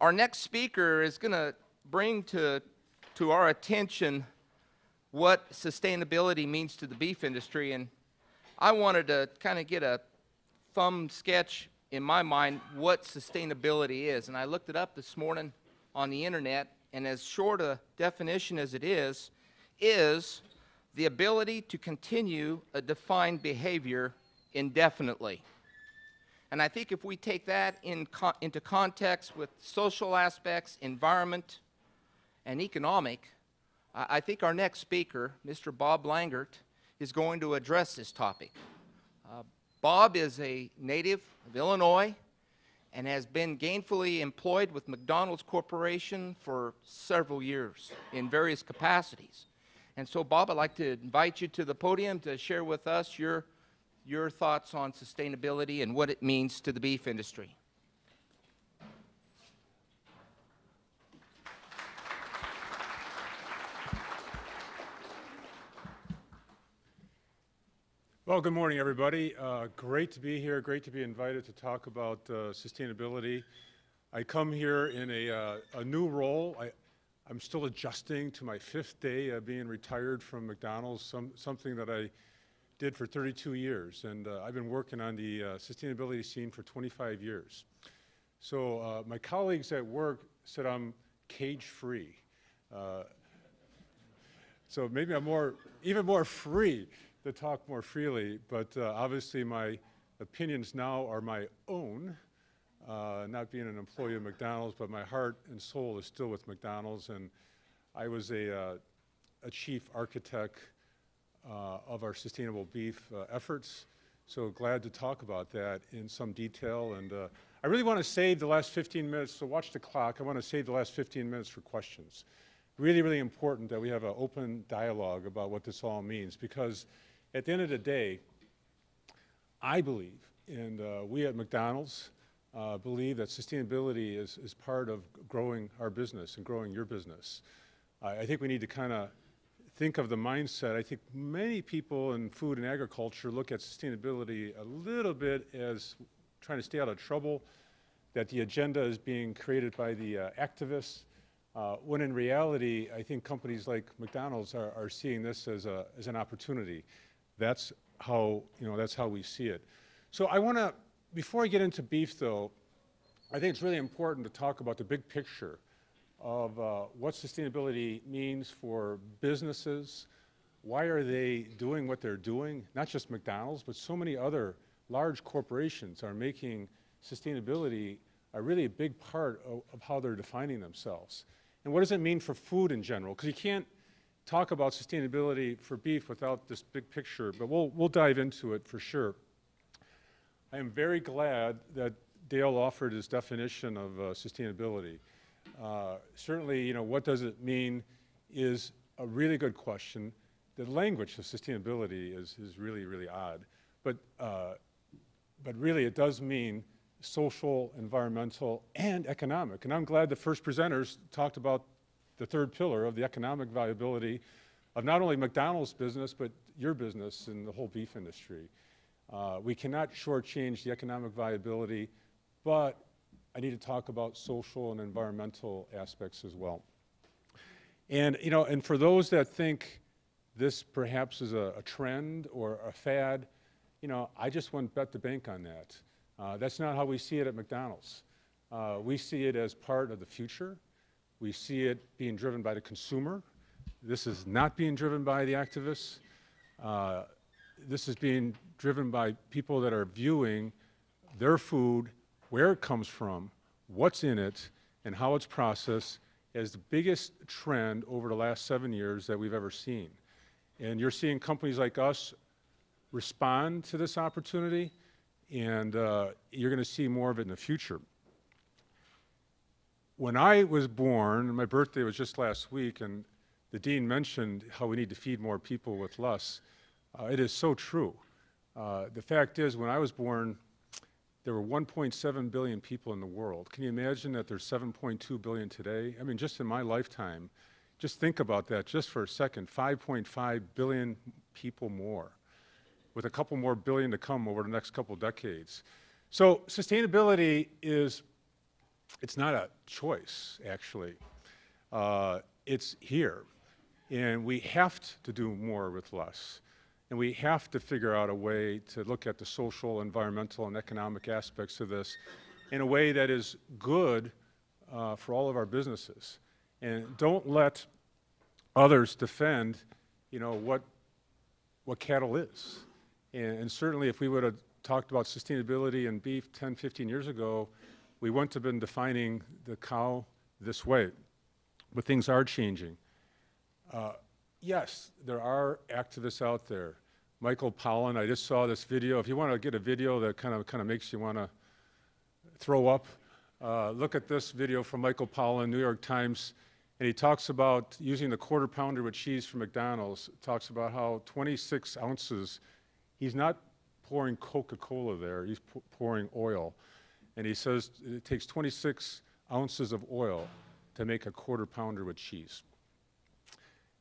Our next speaker is going to bring to, to our attention what sustainability means to the beef industry. And I wanted to kind of get a thumb sketch in my mind what sustainability is. And I looked it up this morning on the internet, and as short a definition as it is, is the ability to continue a defined behavior indefinitely. And I think if we take that in co into context with social aspects, environment, and economic, I think our next speaker, Mr. Bob Langert, is going to address this topic. Uh, Bob is a native of Illinois and has been gainfully employed with McDonald's Corporation for several years in various capacities. And so, Bob, I'd like to invite you to the podium to share with us your your thoughts on sustainability and what it means to the beef industry. Well, good morning, everybody. Uh, great to be here. Great to be invited to talk about uh, sustainability. I come here in a, uh, a new role. I, am still adjusting to my fifth day of being retired from McDonald's, some, something that I did for 32 years, and uh, I've been working on the uh, sustainability scene for 25 years. So uh, my colleagues at work said I'm cage-free. Uh, so maybe I'm more, even more free to talk more freely, but uh, obviously my opinions now are my own, uh, not being an employee of McDonald's, but my heart and soul is still with McDonald's, and I was a, a chief architect of our sustainable beef uh, efforts. So glad to talk about that in some detail. And uh, I really want to save the last 15 minutes, so watch the clock. I want to save the last 15 minutes for questions. Really, really important that we have an open dialogue about what this all means because at the end of the day, I believe, and uh, we at McDonald's uh, believe that sustainability is, is part of growing our business and growing your business. I, I think we need to kind of think of the mindset, I think many people in food and agriculture look at sustainability a little bit as trying to stay out of trouble, that the agenda is being created by the uh, activists, uh, when in reality, I think companies like McDonald's are, are seeing this as, a, as an opportunity. That's how, you know, that's how we see it. So I want to, before I get into beef though, I think it's really important to talk about the big picture of uh, what sustainability means for businesses. Why are they doing what they're doing? Not just McDonald's, but so many other large corporations are making sustainability a really big part of, of how they're defining themselves. And what does it mean for food in general? Because you can't talk about sustainability for beef without this big picture, but we'll, we'll dive into it for sure. I am very glad that Dale offered his definition of uh, sustainability. Uh, certainly, you know, what does it mean is a really good question. The language of sustainability is, is really, really odd. But, uh, but really, it does mean social, environmental, and economic. And I'm glad the first presenters talked about the third pillar of the economic viability of not only McDonald's business, but your business and the whole beef industry. Uh, we cannot shortchange the economic viability, but I need to talk about social and environmental aspects as well. And, you know, and for those that think this perhaps is a, a trend or a fad, you know, I just wouldn't bet the bank on that. Uh, that's not how we see it at McDonald's. Uh, we see it as part of the future. We see it being driven by the consumer. This is not being driven by the activists. Uh, this is being driven by people that are viewing their food where it comes from, what's in it, and how it's processed as the biggest trend over the last seven years that we've ever seen. And you're seeing companies like us respond to this opportunity, and uh, you're going to see more of it in the future. When I was born, my birthday was just last week, and the dean mentioned how we need to feed more people with less. Uh, it is so true. Uh, the fact is, when I was born, there were 1.7 billion people in the world. Can you imagine that there's 7.2 billion today? I mean, just in my lifetime, just think about that just for a second, 5.5 billion people more, with a couple more billion to come over the next couple decades. So sustainability is it's not a choice, actually. Uh, it's here. And we have to do more with less. And we have to figure out a way to look at the social, environmental, and economic aspects of this in a way that is good uh, for all of our businesses. And don't let others defend, you know, what, what cattle is. And, and certainly if we would have talked about sustainability and beef 10, 15 years ago, we wouldn't have been defining the cow this way. But things are changing. Uh, yes, there are activists out there. Michael Pollan, I just saw this video. If you want to get a video that kind of kind of makes you want to throw up, uh, look at this video from Michael Pollan, New York Times, and he talks about using the quarter pounder with cheese from McDonald's. Talks about how 26 ounces. He's not pouring Coca-Cola there. He's pouring oil, and he says it takes 26 ounces of oil to make a quarter pounder with cheese.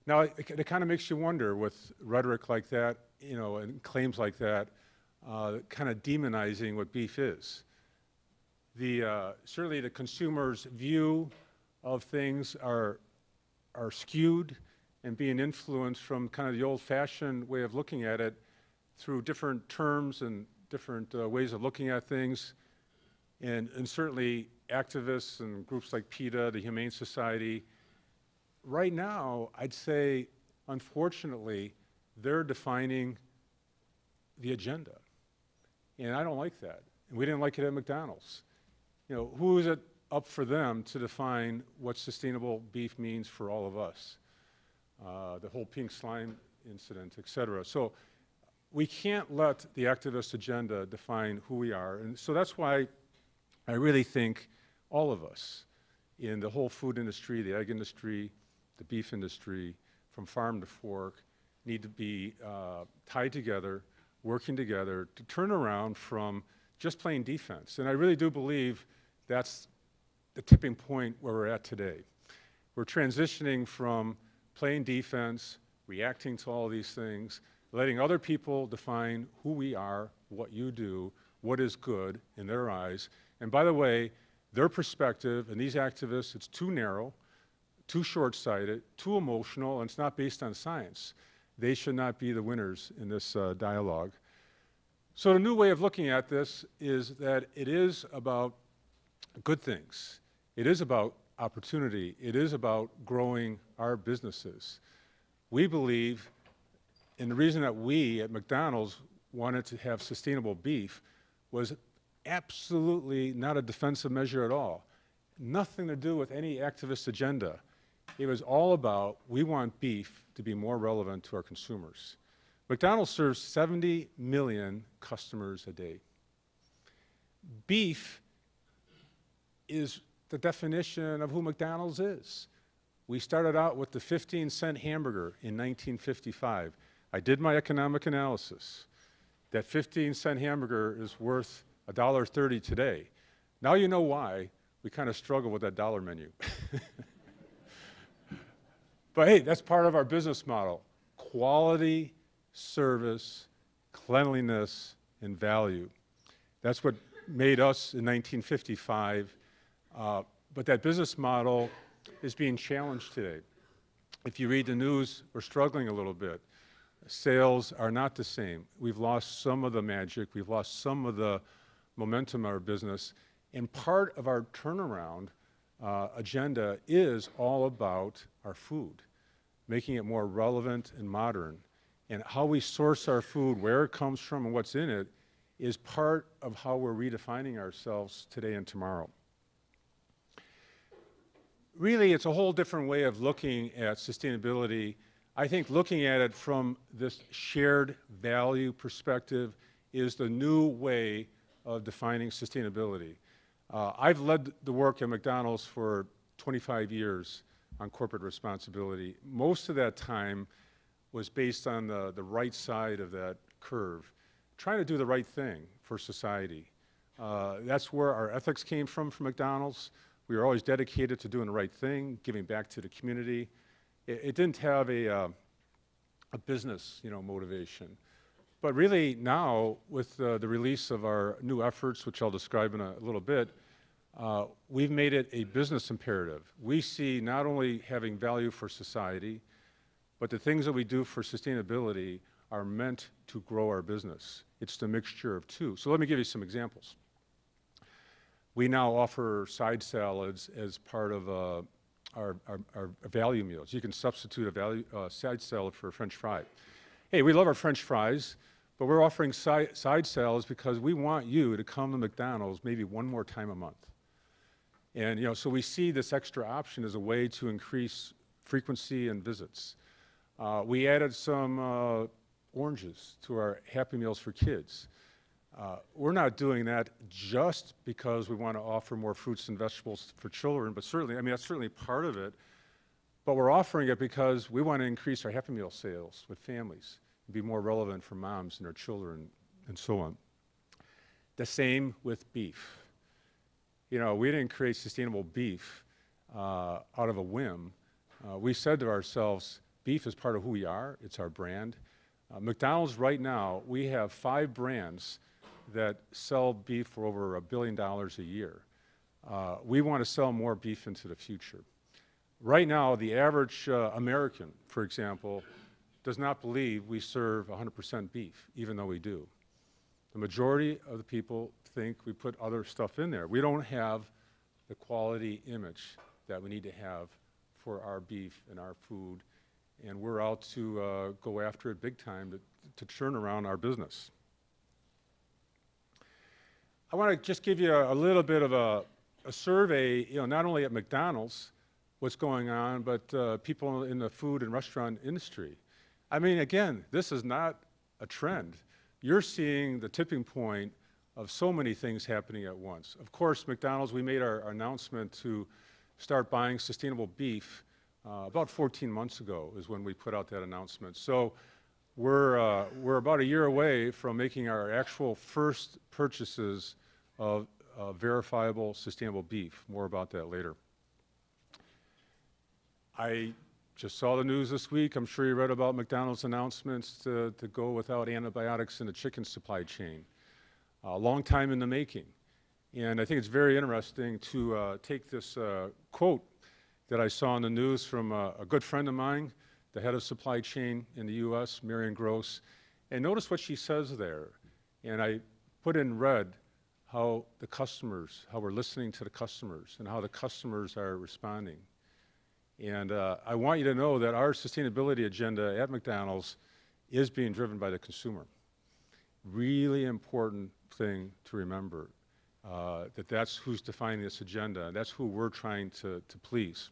Now, it, it kind of makes you wonder with rhetoric like that, you know, and claims like that, uh, kind of demonizing what beef is. The, uh, certainly the consumer's view of things are, are skewed and being influenced from kind of the old-fashioned way of looking at it through different terms and different uh, ways of looking at things. And, and certainly activists and groups like PETA, the Humane Society, right now, I'd say, unfortunately, they're defining the agenda. And I don't like that. And we didn't like it at McDonald's. You know, who is it up for them to define what sustainable beef means for all of us? Uh, the whole pink slime incident, et cetera. So we can't let the activist agenda define who we are. And so that's why I really think all of us in the whole food industry, the egg industry, the beef industry, from farm to fork, need to be uh, tied together, working together to turn around from just playing defense. And I really do believe that's the tipping point where we're at today. We're transitioning from playing defense, reacting to all these things, letting other people define who we are, what you do, what is good in their eyes. And by the way, their perspective and these activists, it's too narrow, too short-sighted, too emotional, and it's not based on science. They should not be the winners in this uh, dialogue. So the new way of looking at this is that it is about good things. It is about opportunity. It is about growing our businesses. We believe, and the reason that we at McDonald's wanted to have sustainable beef was absolutely not a defensive measure at all. Nothing to do with any activist agenda. It was all about we want beef to be more relevant to our consumers. McDonald's serves 70 million customers a day. Beef is the definition of who McDonald's is. We started out with the 15 cent hamburger in 1955. I did my economic analysis. That 15 cent hamburger is worth $1.30 today. Now you know why we kind of struggle with that dollar menu. but hey, that's part of our business model quality, service, cleanliness, and value. That's what made us in 1955. Uh, but that business model is being challenged today. If you read the news, we're struggling a little bit. Sales are not the same. We've lost some of the magic, we've lost some of the momentum of our business. And part of our turnaround uh, agenda is all about our food, making it more relevant and modern. And how we source our food, where it comes from, and what's in it is part of how we're redefining ourselves today and tomorrow. Really, it's a whole different way of looking at sustainability. I think looking at it from this shared value perspective is the new way of defining sustainability. Uh, I've led the work at McDonald's for 25 years on corporate responsibility. Most of that time was based on the, the right side of that curve, trying to do the right thing for society. Uh, that's where our ethics came from from McDonald's. We were always dedicated to doing the right thing, giving back to the community. It, it didn't have a, uh, a business, you know, motivation. But really now, with uh, the release of our new efforts, which I'll describe in a little bit, uh, we've made it a business imperative. We see not only having value for society, but the things that we do for sustainability are meant to grow our business. It's the mixture of two. So let me give you some examples. We now offer side salads as part of uh, our, our, our value meals. You can substitute a value, uh, side salad for a French fry. Hey, we love our French fries, but we're offering side, side salads because we want you to come to McDonald's maybe one more time a month. And you know, so we see this extra option as a way to increase frequency and visits. Uh, we added some uh, oranges to our Happy Meals for Kids. Uh, we're not doing that just because we want to offer more fruits and vegetables for children, but certainly, I mean, that's certainly part of it. But we're offering it because we want to increase our Happy Meal sales with families be more relevant for moms and their children and so on. The same with beef. You know, we didn't create sustainable beef uh, out of a whim. Uh, we said to ourselves, beef is part of who we are, it's our brand. Uh, McDonald's right now, we have five brands that sell beef for over a billion dollars a year. Uh, we want to sell more beef into the future. Right now, the average uh, American, for example, does not believe we serve 100% beef, even though we do. The majority of the people think we put other stuff in there. We don't have the quality image that we need to have for our beef and our food, and we're out to uh, go after it big time to, to turn around our business. I want to just give you a, a little bit of a, a, survey, you know, not only at McDonald's, what's going on, but uh, people in the food and restaurant industry. I mean, again, this is not a trend. You're seeing the tipping point of so many things happening at once. Of course, McDonald's, we made our, our announcement to start buying sustainable beef uh, about 14 months ago is when we put out that announcement. So we're, uh, we're about a year away from making our actual first purchases of uh, verifiable sustainable beef. More about that later. I just saw the news this week. I'm sure you read about McDonald's announcements to, to go without antibiotics in the chicken supply chain. A long time in the making. And I think it's very interesting to uh, take this uh, quote that I saw in the news from a good friend of mine, the head of supply chain in the U.S., Marion Gross, and notice what she says there. And I put in red how the customers, how we're listening to the customers, and how the customers are responding. And uh, I want you to know that our sustainability agenda at McDonald's is being driven by the consumer. Really important thing to remember, uh, that that's who's defining this agenda, that's who we're trying to, to please.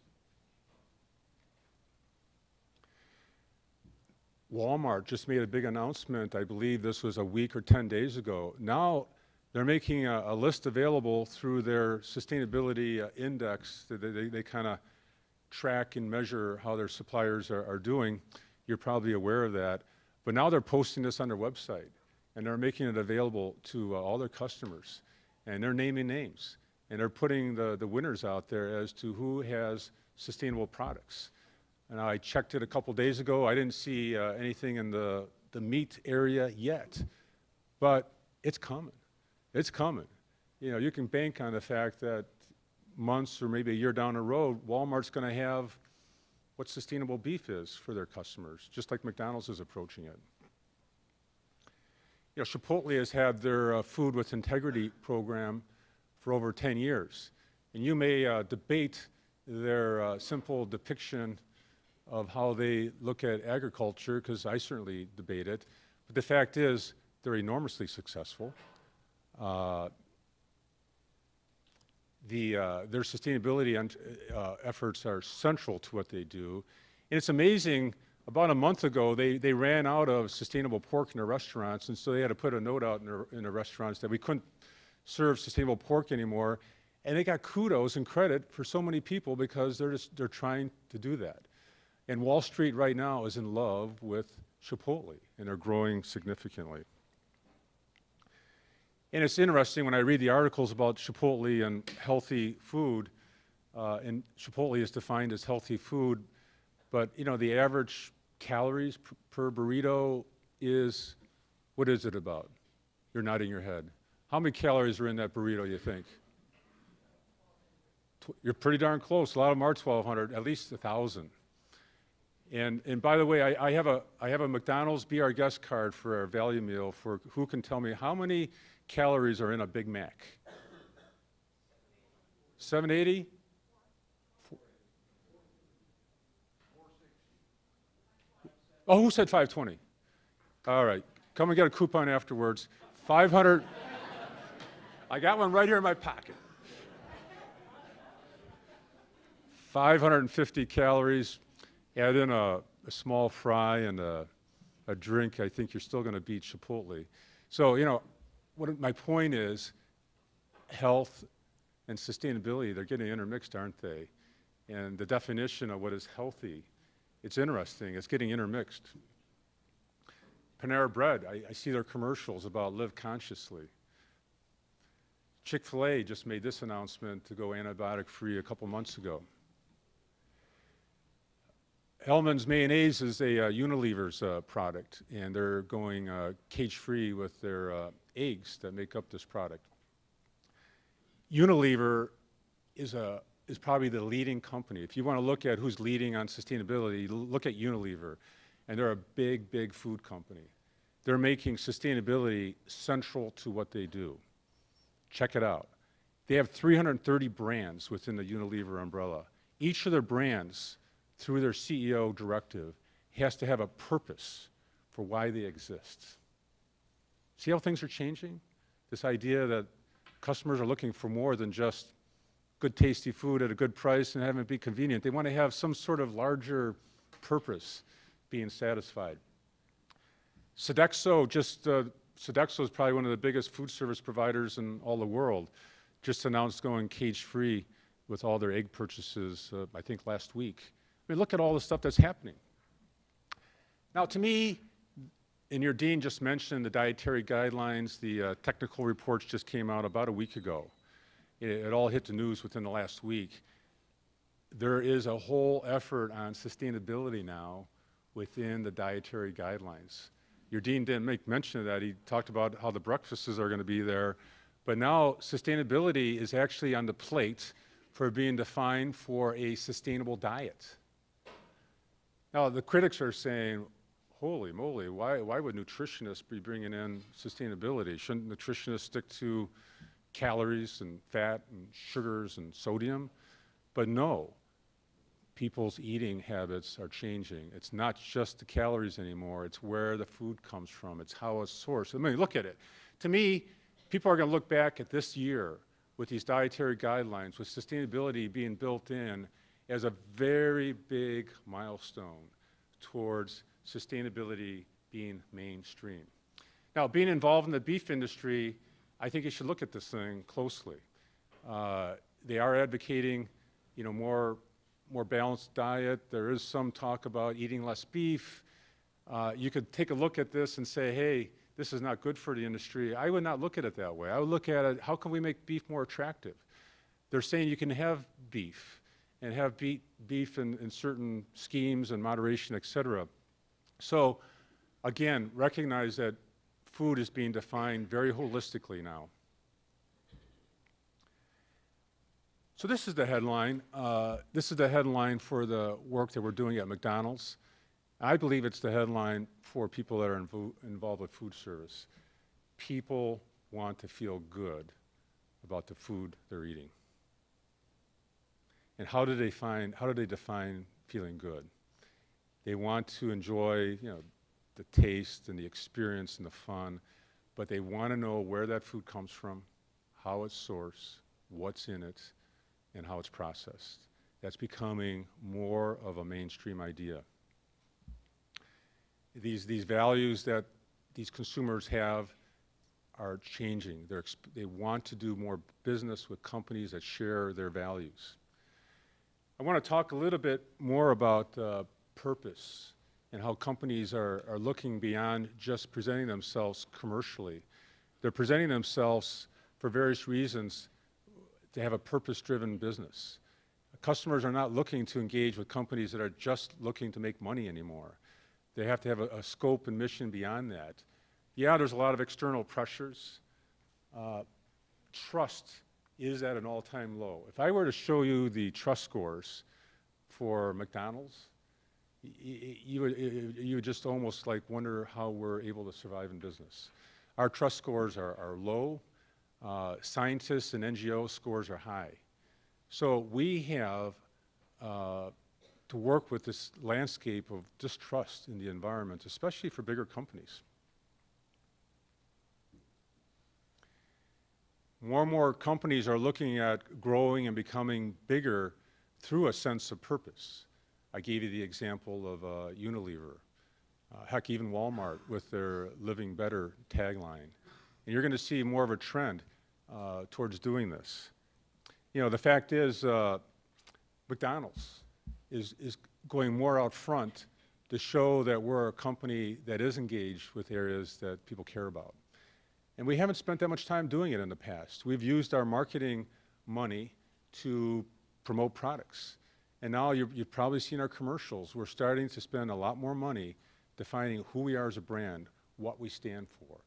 Walmart just made a big announcement, I believe this was a week or 10 days ago. Now they're making a, a list available through their sustainability uh, index. They, they, they kind of track and measure how their suppliers are, are, doing. You're probably aware of that. But now they're posting this on their website and they're making it available to uh, all their customers. And they're naming names and they're putting the, the winners out there as to who has sustainable products. And I checked it a couple days ago. I didn't see uh, anything in the, the meat area yet, but it's coming. It's coming. You know, you can bank on the fact that months or maybe a year down the road, Walmart's going to have what sustainable beef is for their customers, just like McDonald's is approaching it. You know, Chipotle has had their uh, Food with Integrity program for over 10 years. And you may uh, debate their uh, simple depiction of how they look at agriculture, because I certainly debate it. But the fact is, they're enormously successful. The, uh, their sustainability uh, efforts are central to what they do. And it's amazing, about a month ago, they, they ran out of sustainable pork in their restaurants, and so they had to put a note out in their, in their restaurants that we couldn't serve sustainable pork anymore. And they got kudos and credit for so many people because they're just they're trying to do that. And Wall Street right now is in love with Chipotle, and they're growing significantly. And it's interesting when I read the articles about Chipotle and healthy food, uh, and Chipotle is defined as healthy food, but you know, the average calories per burrito is, what is it about? You're nodding your head. How many calories are in that burrito, you think? you're pretty darn close. A lot of them are 1,200, at least 1,000. And, and by the way, I, I, have a, I have a McDonald's Be Our Guest card for our value meal for who can tell me how many calories are in a Big Mac? 780? Oh, who said 520? All right, come and get a coupon afterwards. 500. I got one right here in my pocket. 550 calories. Add in a, a small fry and a, a drink. I think you're still going to beat Chipotle. So, you know, what my point is health and sustainability, they're getting intermixed, aren't they? And the definition of what is healthy, it's interesting. It's getting intermixed. Panera Bread, I, I see their commercials about live consciously. Chick fil A just made this announcement to go antibiotic free a couple months ago. Hellmann's Mayonnaise is a uh, Unilever's uh, product, and they're going uh, cage free with their uh, eggs that make up this product. Unilever is, a, is probably the leading company. If you want to look at who's leading on sustainability, look at Unilever. And they're a big, big food company. They're making sustainability central to what they do. Check it out. They have 330 brands within the Unilever umbrella. Each of their brands, through their CEO directive, has to have a purpose for why they exist. See how things are changing? This idea that customers are looking for more than just good, tasty food at a good price and having it be convenient. They want to have some sort of larger purpose being satisfied. Sodexo just, uh, Sodexo is probably one of the biggest food service providers in all the world. Just announced going cage-free with all their egg purchases, uh, I think last week. I mean, look at all the stuff that's happening. Now, to me, and your dean just mentioned the dietary guidelines, the uh, technical reports just came out about a week ago. It, it all hit the news within the last week. There is a whole effort on sustainability now within the dietary guidelines. Your dean didn't make mention of that. He talked about how the breakfasts are going to be there. But now sustainability is actually on the plate for being defined for a sustainable diet. Now, the critics are saying, holy moly, why, why would nutritionists be bringing in sustainability? Shouldn't nutritionists stick to calories and fat and sugars and sodium? But no, people's eating habits are changing. It's not just the calories anymore, it's where the food comes from, it's how it's sourced. I mean, look at it. To me, people are going to look back at this year with these dietary guidelines, with sustainability being built in as a very big milestone towards sustainability being mainstream. Now, being involved in the beef industry, I think you should look at this thing closely. Uh, they are advocating, you know, more more balanced diet. There is some talk about eating less beef. Uh, you could take a look at this and say, hey, this is not good for the industry. I would not look at it that way. I would look at it, how can we make beef more attractive? They're saying you can have beef and have beef, beef in, in certain schemes and moderation, et cetera. So again, recognize that food is being defined very holistically now. So this is the headline. Uh, this is the headline for the work that we're doing at McDonald's. I believe it's the headline for people that are invo- involved with food service. People want to feel good about the food they're eating. And how do they find, how do they define feeling good? They want to enjoy, you know, the taste and the experience and the fun, but they want to know where that food comes from, how it's sourced, what's in it, and how it's processed. That's becoming more of a mainstream idea. These, these values that these consumers have are changing. Exp- they want to do more business with companies that share their values. I want to talk a little bit more about uh, purpose and how companies are, are looking beyond just presenting themselves commercially. They're presenting themselves for various reasons to have a purpose-driven business. Customers are not looking to engage with companies that are just looking to make money anymore. They have to have a, a scope and mission beyond that. Yeah, there's a lot of external pressures. Uh, trust is at an all-time low. If I were to show you the trust scores for McDonald's, you would, you would just almost like wonder how we're able to survive in business. Our trust scores are, are low. Uh, scientists and NGO scores are high. So we have uh, to work with this landscape of distrust in the environment, especially for bigger companies. More and more companies are looking at growing and becoming bigger through a sense of purpose. I gave you the example of uh, Unilever, uh, heck, even Walmart with their Living Better tagline. And you're going to see more of a trend uh, towards doing this. You know, the fact is, uh, McDonald's is, is going more out front to show that we're a company that is engaged with areas that people care about. And we haven't spent that much time doing it in the past. We've used our marketing money to promote products. And now you're, you've probably seen our commercials. We're starting to spend a lot more money defining who we are as a brand, what we stand for.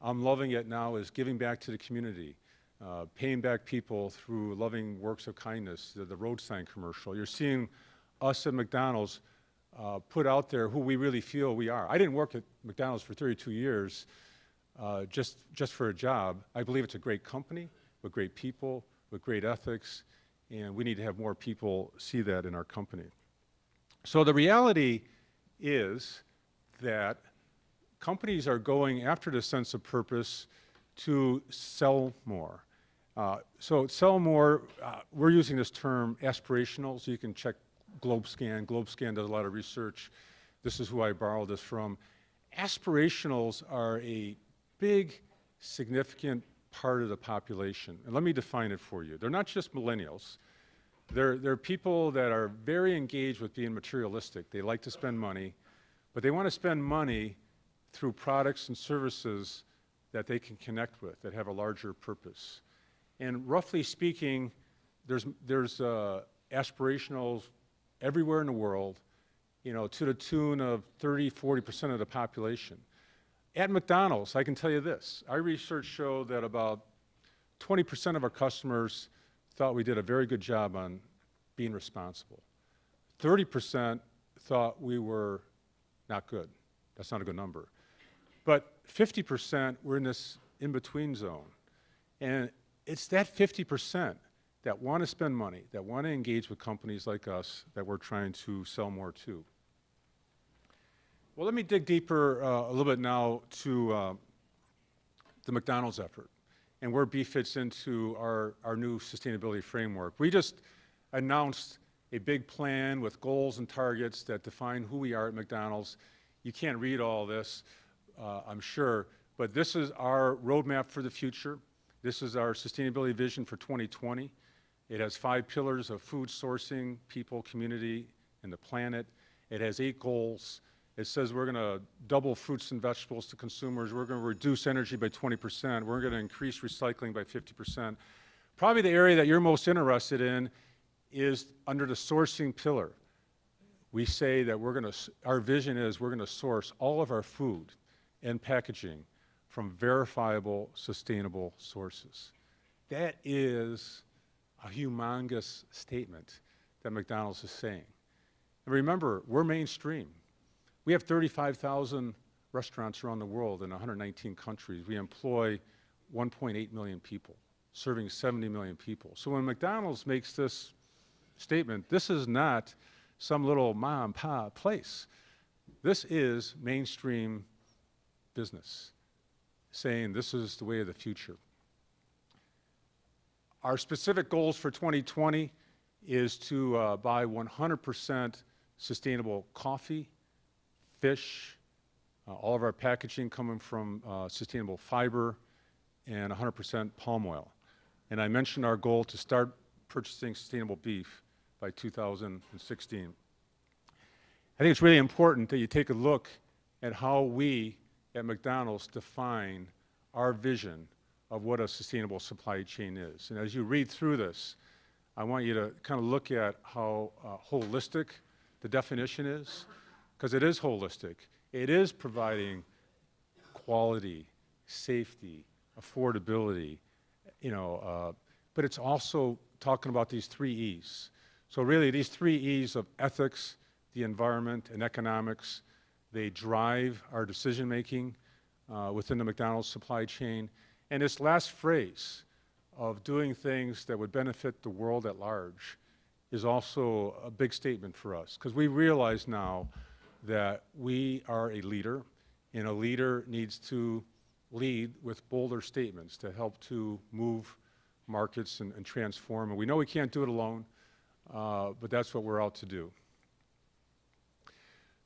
I'm loving it now is giving back to the community, uh, paying back people through loving works of kindness, the, the road sign commercial. You're seeing us at McDonald's uh, put out there who we really feel we are. I didn't work at McDonald's for 32 years uh, just, just for a job. I believe it's a great company with great people, with great ethics, and we need to have more people see that in our company. So the reality is that companies are going after the sense of purpose to sell more. Uh, so sell more, uh, we're using this term aspirational, so you can check GlobeScan. GlobeScan does a lot of research. This is who I borrowed this from. Aspirationals are a big, significant part of the population. And let me define it for you. They're not just millennials. They're, they're people that are very engaged with being materialistic. They like to spend money, but they want to spend money through products and services that they can connect with, that have a larger purpose. And roughly speaking, there's, there's uh, everywhere in the world, you know, to the tune of 30, 40% of the population. At McDonald's, I can tell you this, our research showed that about 20% of our customers thought we did a very good job on being responsible. 30% thought we were not good. That's not a good number. But 50% were in this in-between zone. And it's that 50% that want to spend money, that want to engage with companies like us that we're trying to sell more to. Well, let me dig deeper uh, a little bit now to uh, the McDonald's effort and where beef fits into our, our new sustainability framework. We just announced a big plan with goals and targets that define who we are at McDonald's. You can't read all this, uh, I'm sure, but this is our roadmap for the future. This is our sustainability vision for 2020. It has five pillars of food sourcing, people, community, and the planet. It has eight goals. It says we're going to double fruits and vegetables to consumers. We're going to reduce energy by 20%. We're going to increase recycling by 50%. Probably the area that you're most interested in is under the sourcing pillar. We say that we're going to, our vision is we're going to source all of our food and packaging from verifiable, sustainable sources. That is a humongous statement that McDonald's is saying. And remember, we're mainstream. We have 35,000 restaurants around the world in 119 countries. We employ 1.8 million people, serving 70 million people. So when McDonald's makes this statement, this is not some little mom and pop place. This is mainstream business saying this is the way of the future. Our specific goals for 2020 is to uh, buy 100% sustainable coffee, fish, uh, all of our packaging coming from uh, sustainable fiber, and 100% palm oil. And I mentioned our goal to start purchasing sustainable beef by 2016. I think it's really important that you take a look at how we at McDonald's define our vision of what a sustainable supply chain is. And as you read through this, I want you to kind of look at how uh, holistic the definition is, because it is holistic. It is providing quality, safety, affordability, you know, uh, but it's also talking about these three E's. So really, these three E's of ethics, the environment, and economics, they drive our decision-making uh, within the McDonald's supply chain. And this last phrase of doing things that would benefit the world at large is also a big statement for us, because we realize now that we are a leader, and a leader needs to lead with bolder statements to help to move markets and, and transform. And we know we can't do it alone, uh, but that's what we're out to do.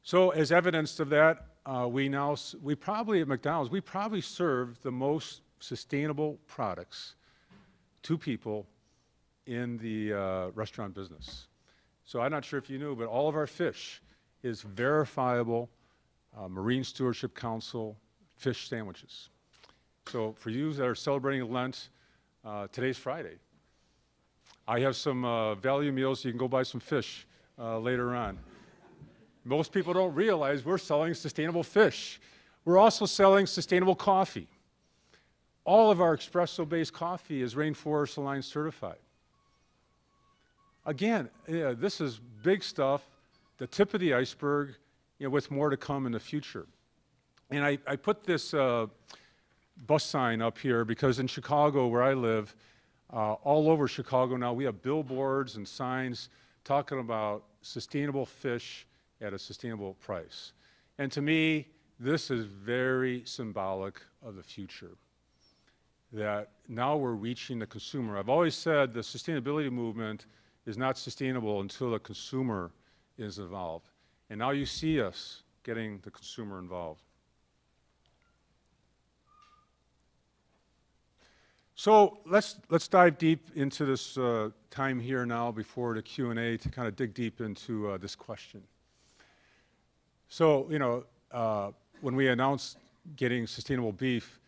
So as evidence of that, uh, we now, we probably at McDonald's, we probably serve the most sustainable products to people in the uh, restaurant business. So I'm not sure if you knew, but all of our fish is verifiable uh, Marine Stewardship Council fish sandwiches. So for you that are celebrating Lent, uh, today's Friday. I have some uh, value meals. You can go buy some fish uh, later on. Most people don't realize we're selling sustainable fish. We're also selling sustainable coffee. All of our espresso-based coffee is Rainforest Alliance certified. Again, yeah, this is big stuff, the tip of the iceberg, you know, with more to come in the future. And I, I put this uh, bus sign up here because in Chicago, where I live, uh, all over Chicago now, we have billboards and signs talking about sustainable fish at a sustainable price. And to me, this is very symbolic of the future. That now we're reaching the consumer. I've always said the sustainability movement is not sustainable until the consumer is involved. And now you see us getting the consumer involved. So let's, let's dive deep into this uh, time here now before the Q&A to kind of dig deep into uh, this question. So, you know, uh, when we announced getting sustainable beef,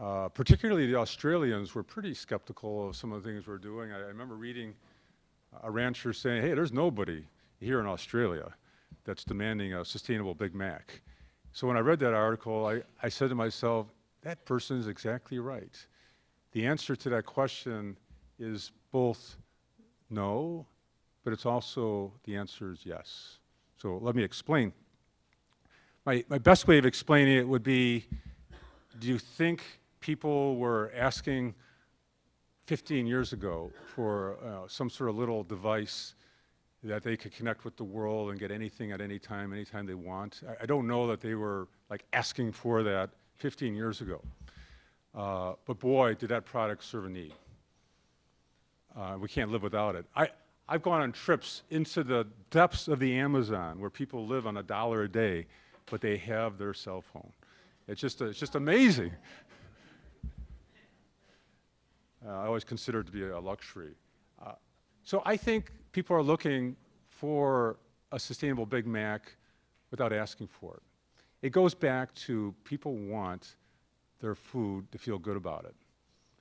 uh, particularly the Australians were pretty skeptical of some of the things we're doing. I, I remember reading a rancher saying, hey, there's nobody here in Australia that's demanding a sustainable Big Mac. So when I read that article, I, I said to myself, that person is exactly right. The answer to that question is both no, but it's also the answer is yes. So let me explain. My, my best way of explaining it would be do you think people were asking 15 years ago for uh, some sort of little device that they could connect with the world and get anything at any time, anytime they want? I, I don't know that they were like asking for that 15 years ago. Uh, but boy, did that product serve a need. Uh, we can't live without it. I, I've gone on trips into the depths of the Amazon where people live on a dollar a day, but they have their cell phone. It's just, it's just amazing. Uh, I always consider it to be a luxury. Uh, so I think people are looking for a sustainable Big Mac without asking for it. It goes back to people want their food to feel good about it.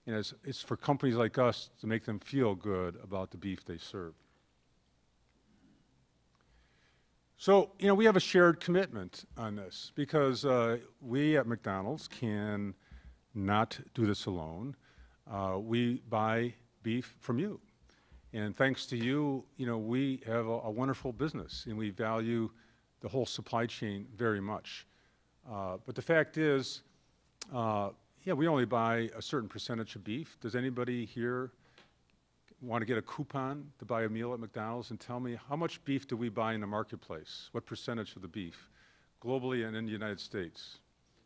And it's, it's for companies like us to make them feel good about the beef they serve. So, you know, we have a shared commitment on this because uh, we at McDonald's can not do this alone. Uh, we buy beef from you. And thanks to you, you know, we have a, a wonderful business and we value the whole supply chain very much. Uh, but the fact is, uh, yeah, we only buy a certain percentage of beef. Does anybody here want to get a coupon to buy a meal at McDonald's and tell me how much beef do we buy in the marketplace? What percentage of the beef globally and in the United States?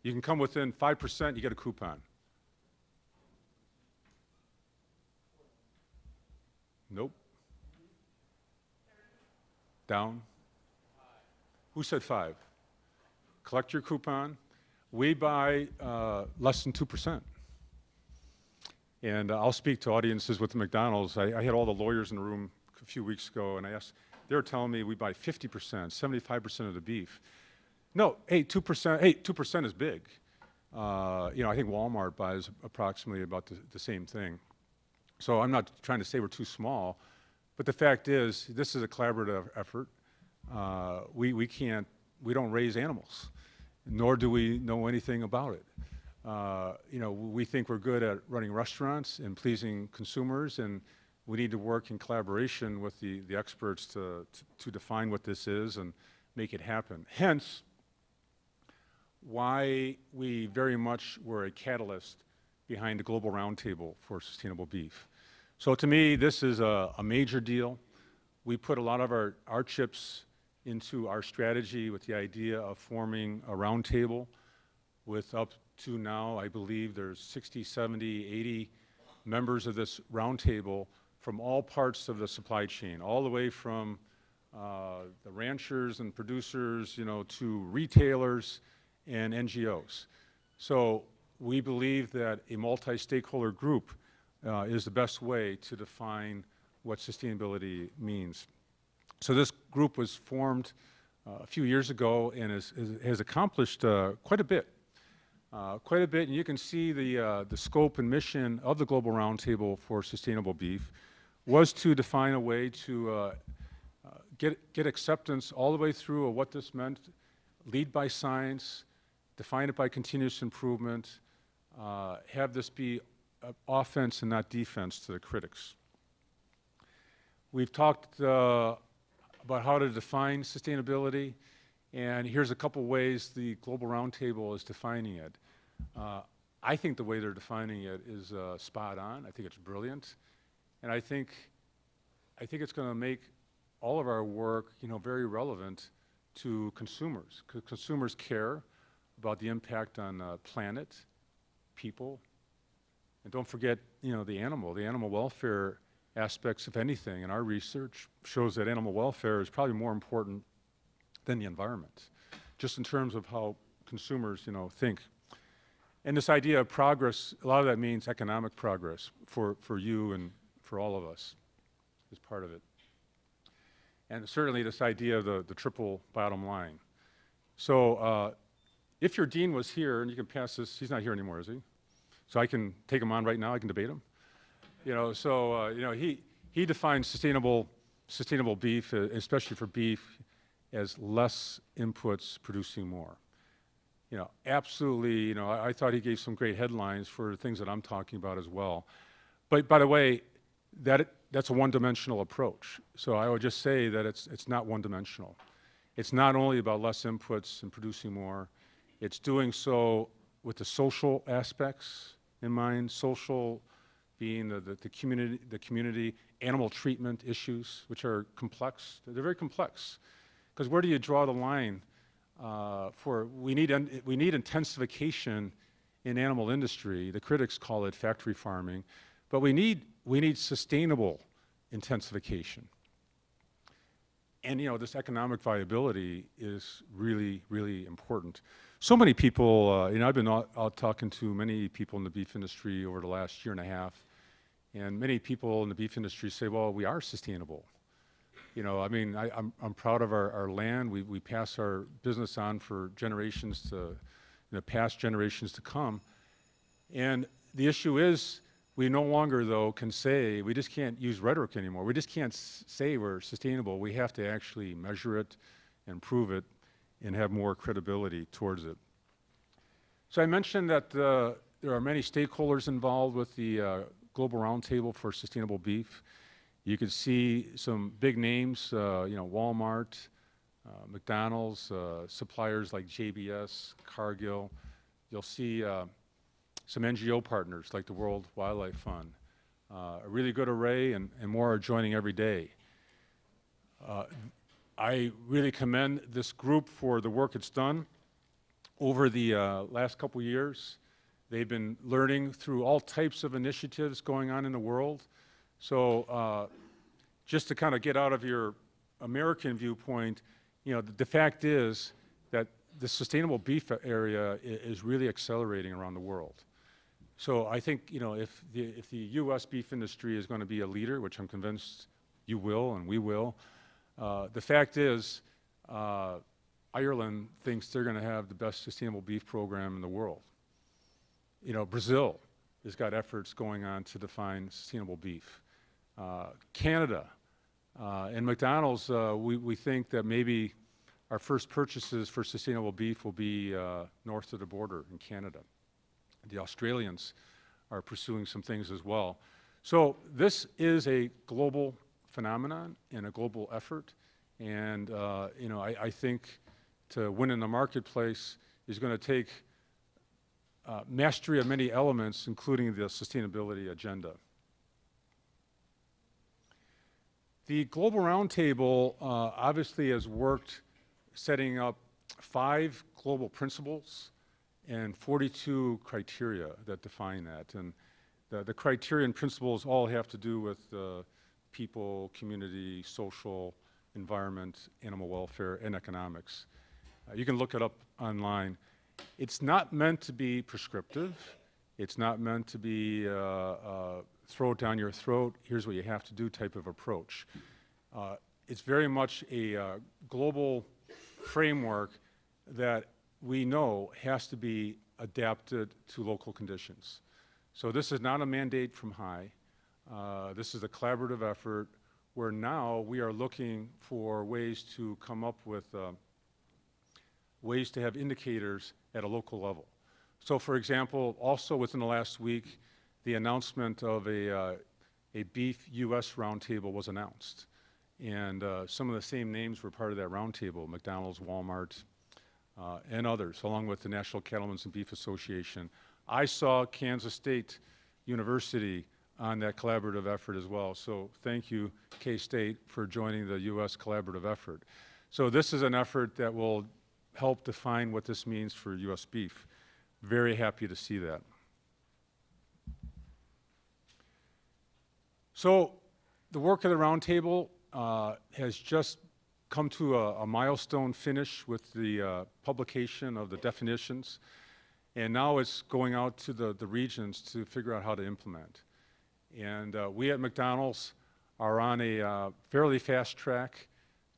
You can come within 5%, you get a coupon. Nope. Down? Who said five? Collect your coupon. We buy uh, less than 2%. And uh, I'll speak to audiences with McDonald's. I, I had all the lawyers in the room a few weeks ago, and I asked, they were telling me we buy 50%, 75% of the beef. No, hey, 2%, hey, 2% is big. Uh, you know, I think Walmart buys approximately about the, the same thing. So I'm not trying to say we're too small, but the fact is, this is a collaborative effort. Uh, we, we can't, we don't raise animals, nor do we know anything about it. Uh, you know, we think we're good at running restaurants and pleasing consumers, and we need to work in collaboration with the, the experts to, to, to define what this is and make it happen. Hence, why we very much were a catalyst behind the Global Roundtable for Sustainable Beef. So to me, this is a, a major deal. We put a lot of our, our chips into our strategy with the idea of forming a roundtable with up to now, I believe there's 60, 70, 80 members of this roundtable from all parts of the supply chain, all the way from uh, the ranchers and producers, you know, to retailers and NGOs. So we believe that a multi-stakeholder group uh, is the best way to define what sustainability means. So this group was formed uh, a few years ago and has, has accomplished uh, quite a bit. Uh, quite a bit, and you can see the, uh, the scope and mission of the Global Roundtable for Sustainable Beef was to define a way to uh, uh, get, get acceptance all the way through of what this meant, lead by science, define it by continuous improvement, have this be offense and not defense to the critics. We've talked uh, about how to define sustainability, and here's a couple ways the Global Roundtable is defining it. Uh, I think the way they're defining it is uh, spot on. I think it's brilliant, and I think I think it's going to make all of our work, you know, very relevant to consumers. Consumers care about the impact on the planet, people, and don't forget, you know, the animal. The animal welfare aspects, of anything, And our research shows that animal welfare is probably more important than the environment, just in terms of how consumers, you know, think. And this idea of progress, a lot of that means economic progress for, for you and for all of us is part of it. And certainly this idea of the, the triple bottom line. So uh, if your dean was here, and you can pass this, he's not here anymore, is he? So I can take him on right now, I can debate him. You know, so, uh, you know, he, he defines sustainable, sustainable beef, uh, especially for beef, as less inputs producing more. You know, absolutely, you know, I, I thought he gave some great headlines for things that I'm talking about as well. But by the way, that, that's a one-dimensional approach. So I would just say that it's, it's not one-dimensional. It's not only about less inputs and producing more, it's doing so with the social aspects in mind, social being the, the, the, community, the community, animal treatment issues, which are complex. They're very complex. Because where do you draw the line uh, for, we need, we need intensification in animal industry. The critics call it factory farming. But we need, we need sustainable intensification. And you know, this economic viability is really, really important. So many people, uh, you know, I've been out, out, talking to many people in the beef industry over the last year and a half, and many people in the beef industry say, well, we are sustainable. You know, I mean, I, am I'm, I'm proud of our, our land. We, we pass our business on for generations to, you know, past generations to come. And the issue is, we no longer, though, can say, we just can't use rhetoric anymore. We just can't say we're sustainable. We have to actually measure it and prove it and have more credibility towards it. So I mentioned that uh, there are many stakeholders involved with the uh, Global Roundtable for Sustainable Beef. You can see some big names, uh, you know, Walmart, uh, McDonald's, uh, suppliers like JBS, Cargill. You'll see uh, some NGO partners like the World Wildlife Fund. A really good array, and, and more are joining every day. I really commend this group for the work it's done over the uh, last couple years. They've been learning through all types of initiatives going on in the world. So uh, just to kind of get out of your American viewpoint, you know, the, the fact is that the sustainable beef area is really accelerating around the world. So I think, you know, if the, if the U.S. beef industry is going to be a leader, which I'm convinced you will and we will, uh, the fact is uh, Ireland thinks they're going to have the best sustainable beef program in the world. You know, Brazil has got efforts going on to define sustainable beef. Uh, Canada uh, and McDonald's, uh, we, we think that maybe our first purchases for sustainable beef will be north of the border in Canada. The Australians are pursuing some things as well. So this is a global phenomenon and a global effort. And, uh, you know, I, I think to win in the marketplace is going to take uh, mastery of many elements, including the sustainability agenda. The Global Roundtable uh, obviously has worked setting up five global principles and 42 criteria that define that. And the, the criteria and principles all have to do with uh, people, community, social, environment, animal welfare, and economics. Uh, you can look it up online. It's not meant to be prescriptive. It's not meant to be uh, uh, throw it down your throat, here's what you have to do type of approach. Uh, it's very much a uh, global framework that we know has to be adapted to local conditions. So this is not a mandate from high. Uh, this is a collaborative effort where now we are looking for ways to come up with uh, ways to have indicators at a local level. So for example, also within the last week, the announcement of a, uh, a beef U.S. roundtable was announced. And uh, some of the same names were part of that roundtable, McDonald's, Walmart, uh, and others, along with the National Cattlemen's and Beef Association. I saw Kansas State University on that collaborative effort as well. So thank you, K-State, for joining the U.S. collaborative effort. So this is an effort that will help define what this means for U.S. beef. Very happy to see that. So the work of the roundtable uh, has just come to a, a, milestone finish with the uh, publication of the definitions, and now it's going out to the, the regions to figure out how to implement. And uh, we at McDonald's are on a uh, fairly fast track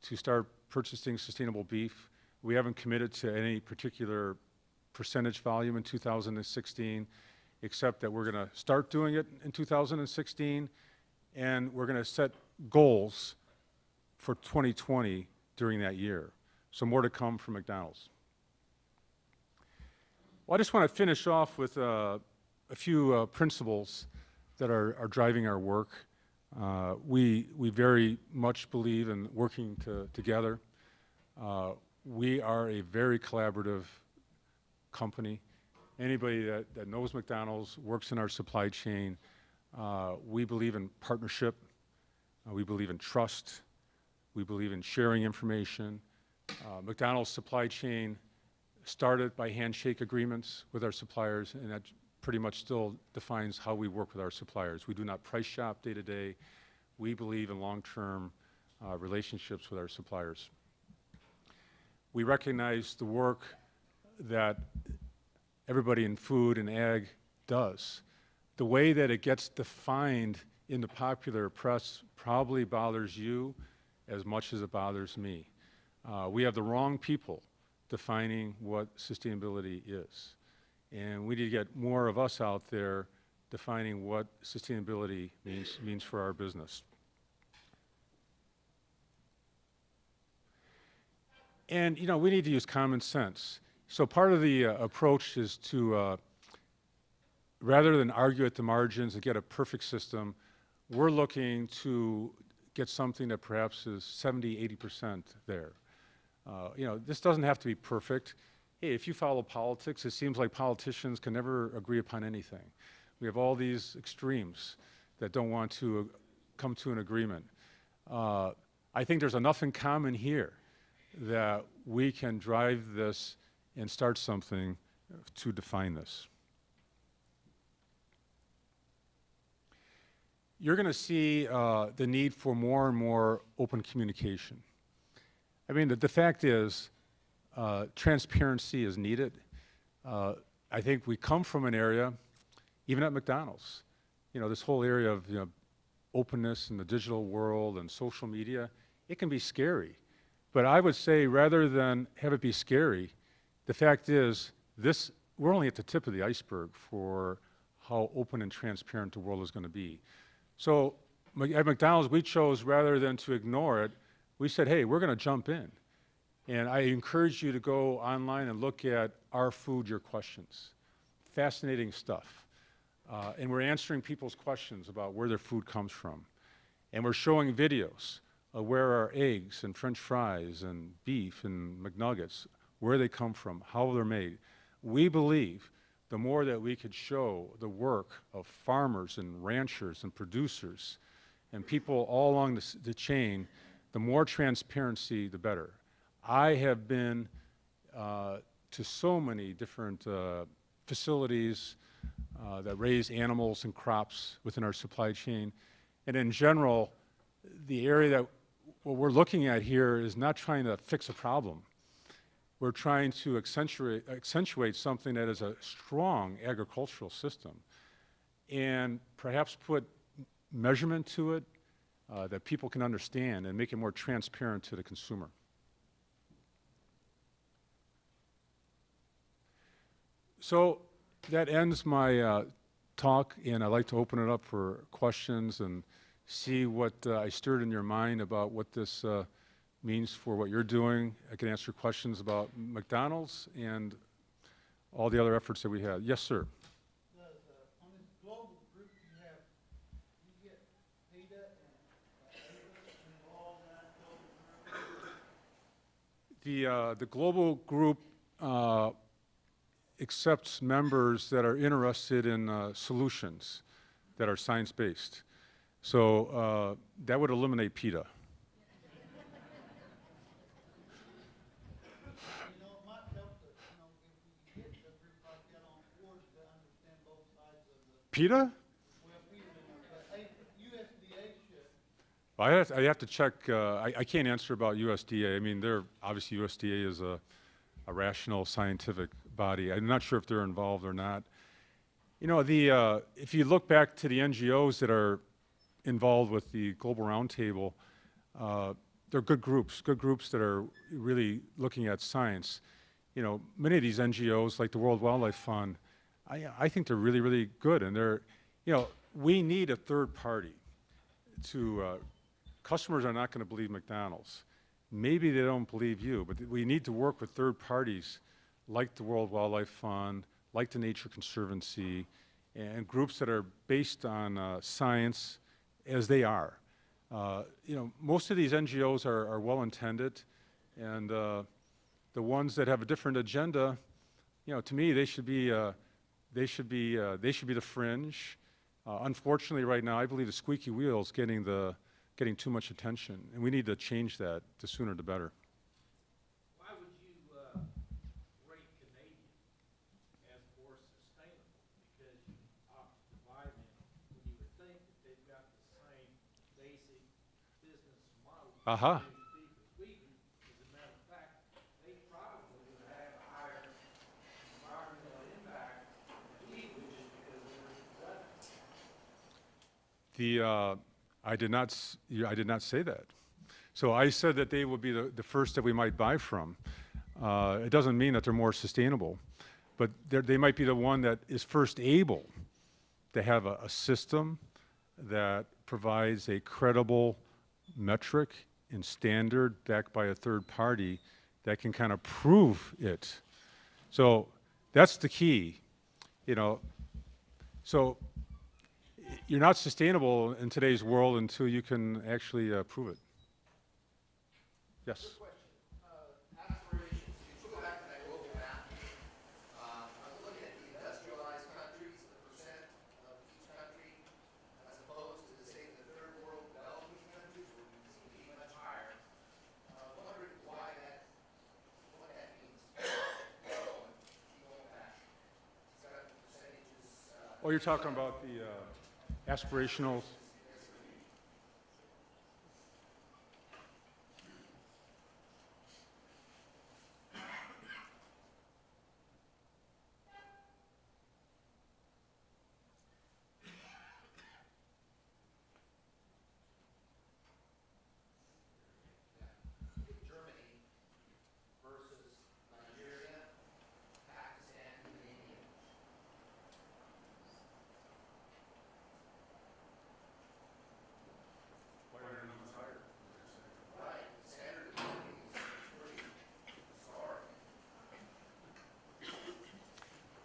to start purchasing sustainable beef. We haven't committed to any particular percentage volume in 2016, except that we're going to start doing it in 2016, and we're going to set goals for 2020 during that year. So more to come from McDonald's. Well, I just want to finish off with uh, a few uh, principles that are, are, driving our work. Uh, we, we very much believe in working to, together. Uh, we are a very collaborative company. Anybody that, that knows McDonald's, works in our supply chain, uh, we believe in partnership. Uh, we believe in trust. We believe in sharing information. Uh, McDonald's supply chain started by handshake agreements with our suppliers, and that pretty much still defines how we work with our suppliers. We do not price shop day to day. We believe in long-term uh, relationships with our suppliers. We recognize the work that everybody in food and ag does the way that it gets defined in the popular press probably bothers you as much as it bothers me. Uh, we have the wrong people defining what sustainability is. And we need to get more of us out there defining what sustainability means, means for our business. And, you know, we need to use common sense. So part of the uh, approach is to uh, rather than argue at the margins and get a perfect system, we're looking to get something that perhaps is 70, 80% there. Uh, you know, this doesn't have to be perfect. Hey, if you follow politics, it seems like politicians can never agree upon anything. We have all these extremes that don't want to uh, come to an agreement. Uh, I think there's enough in common here that we can drive this and start something to define this. you're going to see uh, the need for more and more open communication. I mean, the, the fact is, uh, transparency is needed. Uh, I think we come from an area, even at McDonald's, you know, this whole area of you know, openness in the digital world and social media, it can be scary. But I would say rather than have it be scary, the fact is, this, we're only at the tip of the iceberg for how open and transparent the world is going to be. So at McDonald's, we chose rather than to ignore it, we said, hey, we're going to jump in. And I encourage you to go online and look at Our Food, Your Questions. fascinating stuff. Uh, and we're answering people's questions about where their food comes from. And we're showing videos of where our eggs and french fries and beef and McNuggets, where they come from, how they're made. We believe the more that we could show the work of farmers and ranchers and producers and people all along the, the chain, the more transparency, the better. I have been uh, to so many different uh, facilities uh, that raise animals and crops within our supply chain. And in general, the area that what we're looking at here is not trying to fix a problem. We're trying to accentuate, accentuate something that is a strong agricultural system and perhaps put measurement to it uh, that people can understand and make it more transparent to the consumer. So that ends my uh, talk, and I'd like to open it up for questions and see what uh, I stirred in your mind about what this uh, means for what you're doing. I can answer questions about McDonald's and all the other efforts that we had. Yes, sir. Have? The, uh, the global group uh, accepts members that are interested in uh, solutions that are science-based. So uh, that would eliminate PETA. PETA? I have, I have to check, uh, I, I can't answer about USDA. I mean, they're, obviously USDA is a, a rational scientific body. I'm not sure if they're involved or not. You know, the, uh, if you look back to the NGOs that are involved with the Global Roundtable, uh, they're good groups, good groups that are really looking at science. You know, many of these NGOs, like the World Wildlife Fund, I, I think they're really, really good. And they're, you know, we need a third party to, uh, customers are not going to believe McDonald's. Maybe they don't believe you, but we need to work with third parties like the World Wildlife Fund, like the Nature Conservancy, and groups that are based on uh, science as they are. Uh, you know, most of these NGOs are, are well-intended, and uh, the ones that have a different agenda, you know, to me, they should be, uh, they should be, uh, they should be the fringe. Uh, unfortunately, right now, I believe the squeaky wheel is getting the, getting too much attention, and we need to change that. The sooner, the better. Why would you uh, rate Canadian as more sustainable? Because you opt to buy them when you would think that they've got the same basic business model. Aha. as beef and Sweden. As a matter of fact, they probably would have a higher environmental impact than we would just because they were done. The, uh, I did not, I did not say that. So I said that they would be the, the first that we might buy from. Uh, it doesn't mean that they're more sustainable, but they might be the one that is first able to have a, a system that provides a credible metric and standard backed by a third party that can kind of prove it. So that's the key, you know. So you're not sustainable in today's world until you can actually uh, prove it. Yes. aspirations, you go back to that global map, uh, I was looking at the industrialized countries, the percent of each country, as opposed to, say, the third world developing countries, where we seem to be much higher. Uh, wondering why that, what that means. Going, keep going back. It's got percentages, you're talking about the uh, aspirational.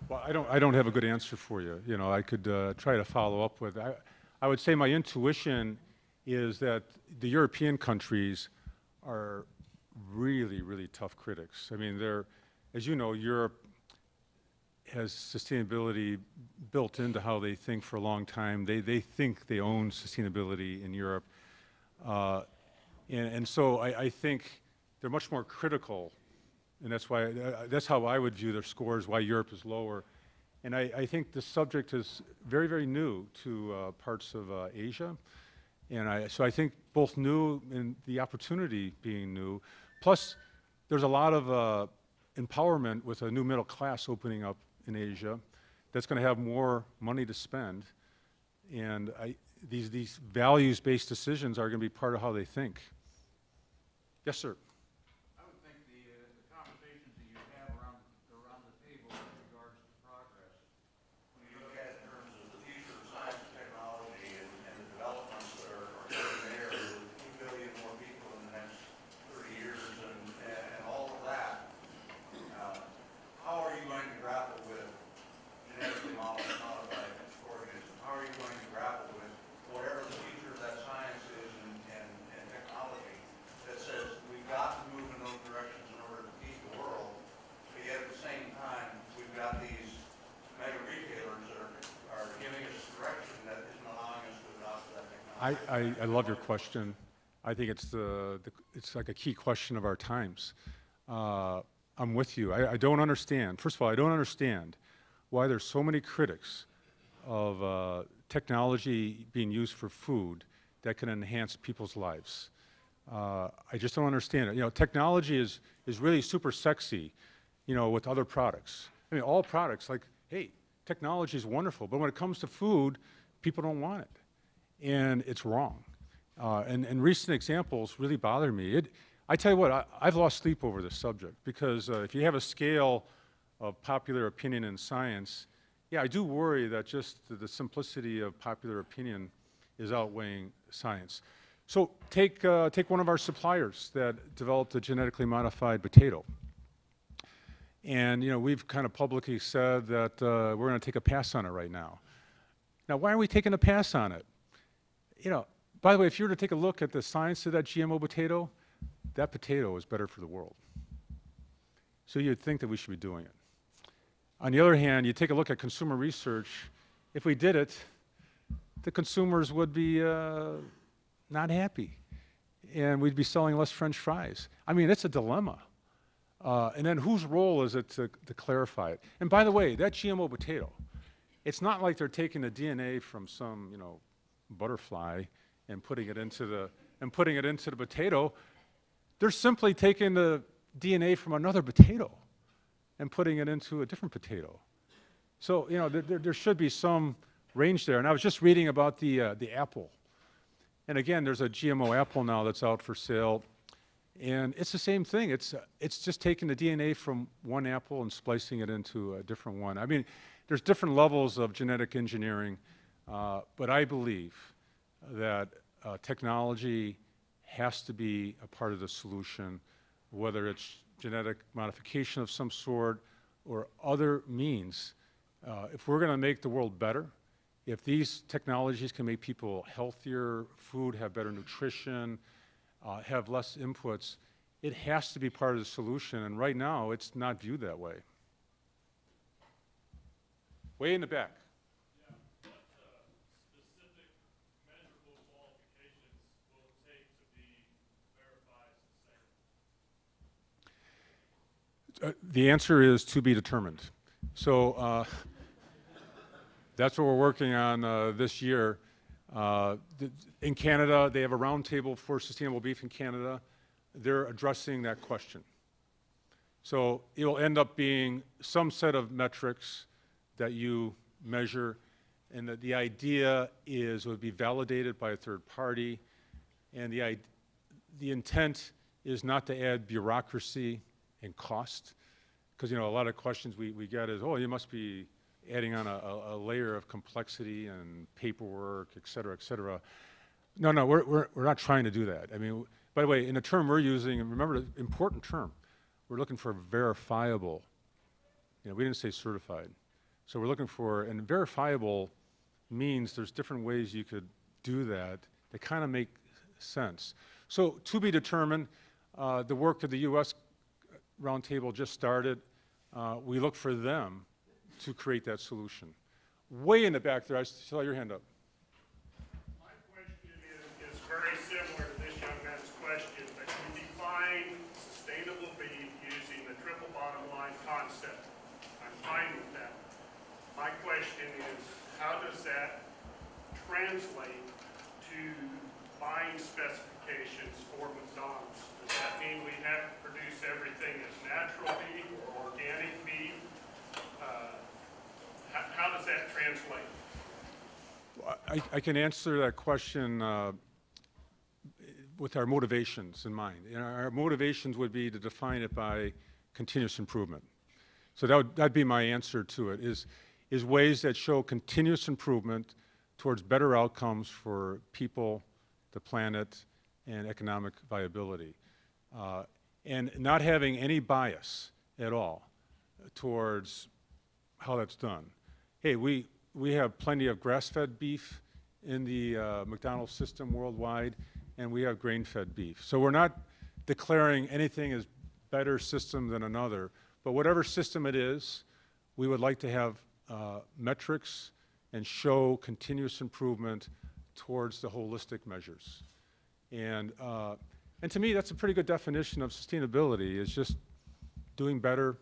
Well, I don't, I don't have a good answer for you. You know, I could uh, try to follow up with. I, I would say my intuition is that the European countries are really, really tough critics. I mean, they're, as you know, Europe has sustainability built into how they think for a long time. They, they think they own sustainability in Europe. Uh, and, and so I, I think they're much more critical and that's why, uh, that's how I would view their scores, why Europe is lower. And I, I think the subject is very, very new to uh, parts of uh, Asia. And I, so I think both new and the opportunity being new, plus there's a lot of uh, empowerment with a new middle class opening up in Asia that's going to have more money to spend. And I, these, these values-based decisions are going to be part of how they think. Yes, sir. I would think the, uh, the conversations that you have around, around the table in regards to progress, when you look at it in terms of the future of science and technology and, and the developments that are, are occurring there, with two billion more people in the next thirty years and, and all of that, uh, how are you going to grapple with genetically modified, modified organisms? How are you going to grapple with whatever the future of that science is and, and, and technology that says we've got to move in those directions in order to feed the world, but yet at the same time, we've got these mega retailers that are, are giving us direction that isn't allowing us to adopt that I. I, I love your question. I think it's the, the it's like a key question of our times. Uh, I'm with you. I, I don't understand. First of all, I don't understand why there's so many critics of uh, technology being used for food that can enhance people's lives. Uh, I just don't understand it. You know, technology is is really super sexy, you know, with other products. I mean, all products like, hey, technology is wonderful, but when it comes to food, people don't want it and it's wrong. Uh, and, and recent examples really bother me. It, I tell you what, I, I've lost sleep over this subject because uh, if you have a scale of popular opinion in science, yeah, I do worry that just the, the simplicity of popular opinion is outweighing science. So take, uh, take one of our suppliers that developed a genetically modified potato. And, you know, we've kind of publicly said that uh, we're going to take a pass on it right now. Now, why are we taking a pass on it? You know, by the way, if you were to take a look at the science of that GMO potato, that potato is better for the world. So you'd think that we should be doing it. On the other hand, you take a look at consumer research, if we did it, the consumers would be uh, not happy. And we'd be selling less French fries. I mean, it's a dilemma. Uh, and then whose role is it to, to clarify it? And by the way, that GMO potato, it's not like they're taking the DNA from some, you know, butterfly and putting it into the and putting it into the potato. They're simply taking the DNA from another potato and putting it into a different potato. So you know there, there, should be some range there. And I was just reading about the uh, the apple, and again, there's a GMO apple now that's out for sale, and it's the same thing. It's uh, it's just taking the DNA from one apple and splicing it into a different one. I mean, there's different levels of genetic engineering. Uh, but I believe that uh, technology has to be a part of the solution, whether it's genetic modification of some sort or other means. Uh, if we're going to make the world better, if these technologies can make people healthier, food have better nutrition, uh, have less inputs, it has to be part of the solution. And right now, it's not viewed that way. Way in the back. specific measurable qualifications will it take to be verified sustainable? Uh, The answer is to be determined. So uh, that's what we're working on uh, this year. Uh, In Canada, they have a roundtable for sustainable beef in Canada. They're addressing that question. So it'll end up being some set of metrics that you measure, and that the idea is it would be validated by a third party, and the, the intent is not to add bureaucracy and cost, because, you know, a lot of questions we, we get is, oh, you must be adding on a, a, layer of complexity and paperwork, et cetera, et cetera. No, no, we're, we're, we're not trying to do that. I mean, by the way, in the term we're using, and remember, the important term, we're looking for verifiable. You know, we didn't say certified. So we're looking for, and verifiable means there's different ways you could do that that kind of make sense. So to be determined, uh, the work of the U.S. roundtable just started. Uh, we look for them to create that solution. Way in the back there, I saw your hand up. My question is, very similar to this young man's question, but you define sustainable beef using the triple bottom line concept. I'm fine with that. My question is, how does that translate to buying specifications for McDonald's? Does that mean we have to produce everything as natural beef or organic beef? Uh, How, how does that translate? I, I can answer that question uh, with our motivations in mind. And our motivations would be to define it by continuous improvement. So that would, that'd be my answer to it, is, is ways that show continuous improvement towards better outcomes for people, the planet, and economic viability. Uh, And not having any bias at all towards how that's done. Hey, we, we have plenty of grass-fed beef in the uh, McDonald's system worldwide, and we have grain-fed beef. So we're not declaring anything as better system than another, but whatever system it is, we would like to have uh, metrics and show continuous improvement towards the holistic measures. And, uh, and to me, that's a pretty good definition of sustainability, is just doing better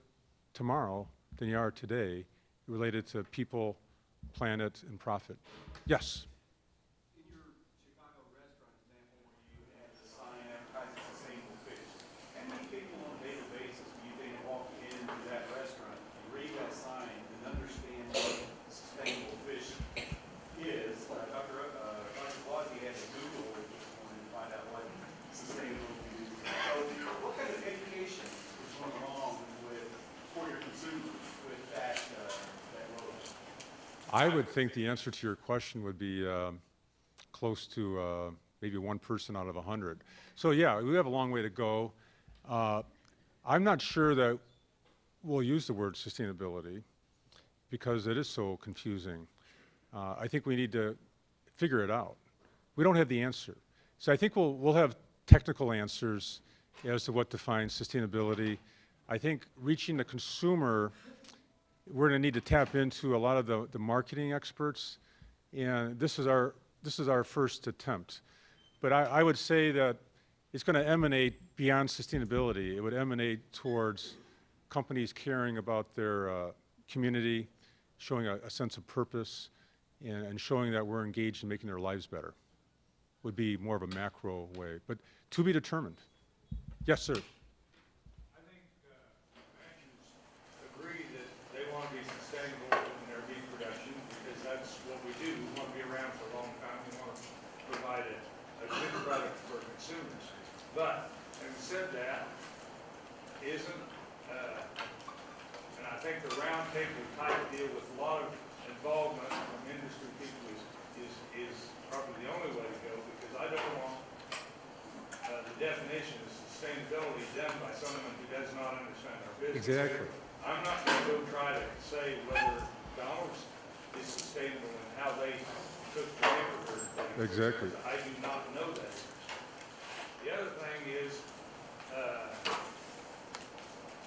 tomorrow than you are today related to people, planet, and profit. Yes? In your Chicago restaurant example where you had the sign advertising sustainable fish, and many people on a daily basis, when you think walk into that restaurant, you read that sign and understand what sustainable fish is. Uh, Dr. Uh, Dr. Blasi had to Google it this morning to find out what sustainable is. So what kind of education is going along with, for your consumers with that, uh, that logo? I would think the answer to your question would be um, close to uh, maybe one person out of a 100. So yeah, we have a long way to go. Uh, I'm not sure that we'll use the word sustainability because it is so confusing. Uh, I think we need to figure it out. We don't have the answer. So I think we'll, we'll have technical answers as to what defines sustainability. I think reaching the consumer we're going to need to tap into a lot of the, the marketing experts, and this is our this is our first attempt. But I, I would say that it's going to emanate beyond sustainability. It would emanate towards companies caring about their uh, community, showing a, a sense of purpose, and, and showing that we're engaged in making their lives better. Would be more of a macro way, but to be determined. Yes, sir. I think uh, ranchers agree that they want to be sustainable in their beef production because that's what we do. We want to be around for a long time. We want to provide a, a good product for consumers. But having said that, isn't, uh, and I think type deal with a lot of involvement from industry people is, is, is probably the only way to go because I don't want uh, the definition of sustainability done by someone who does not understand our business. Exactly. I'm not going to go try to say whether McDonald's is sustainable and how they cook the thing, Exactly. I do not know that. The other thing is, uh,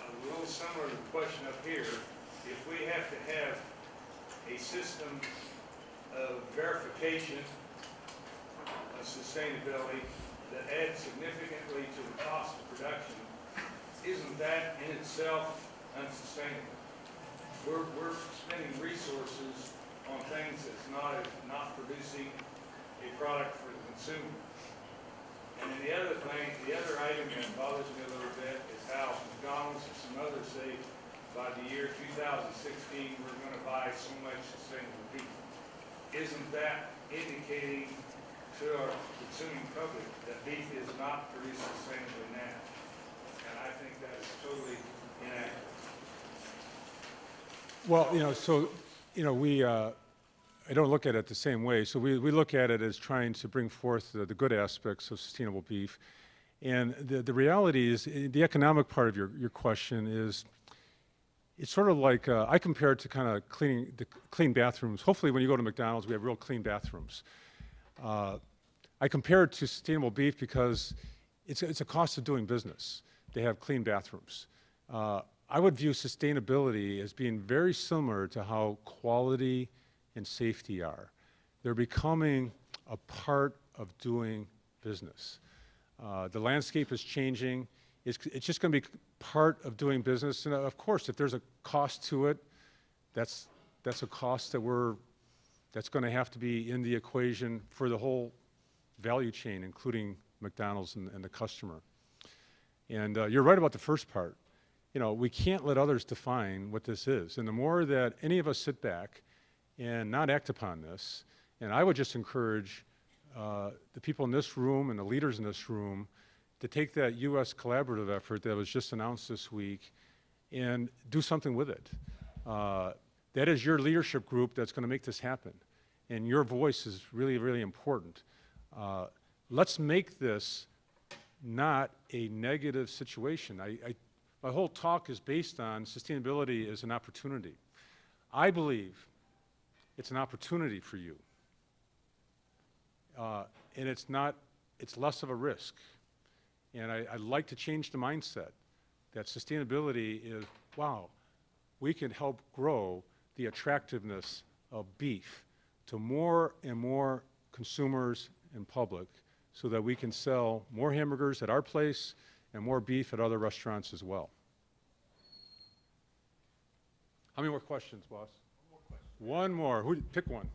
a little similar to the question up here, if we have to have a system of verification of sustainability that adds significantly to the cost of production, isn't that in itself unsustainable? We're, we're spending resources on things that's not, not producing a product for the consumer. And then the other thing, the other item that bothers me a little bit is how McDonald's and some others say by the year 2016, we're going to buy so much sustainable beef. Isn't that indicating to our consuming public that beef is not produced sustainably now? And I think that is totally inaccurate. Well, you know, so, you know, we, uh, I don't look at it the same way. So we, we look at it as trying to bring forth the, the good aspects of sustainable beef. And the, the reality is, eh, the economic part of your, your question is, it's sort of like uh, I compare it to kind of cleaning the clean bathrooms. Hopefully, when you go to McDonald's, we have real clean bathrooms. Uh, I compare it to sustainable beef because it's, it's a cost of doing business. They have clean bathrooms. Uh, I would view sustainability as being very similar to how quality and safety are. They're becoming a part of doing business. Uh, the landscape is changing. It's, it's just going to be part of doing business. And uh, of course, if there's a cost to it, that's, that's a cost that we're, that's going to have to be in the equation for the whole value chain, including McDonald's and, and the customer. And uh, you're right about the first part. You know, we can't let others define what this is. And the more that any of us sit back and not act upon this, and I would just encourage uh, the people in this room and the leaders in this room to take that U.S. collaborative effort that was just announced this week and do something with it. Uh, that is your leadership group that's going to make this happen. And your voice is really, really important. Uh, let's make this not a negative situation. I, I, my whole talk is based on sustainability as an opportunity. I believe it's an opportunity for you. Uh, and it's not, it's less of a risk. And I, I'd like to change the mindset that sustainability is, wow, we can help grow the attractiveness of beef to more and more consumers and public so that we can sell more hamburgers at our place and more beef at other restaurants as well. How many more questions, boss? One more. Who, pick one.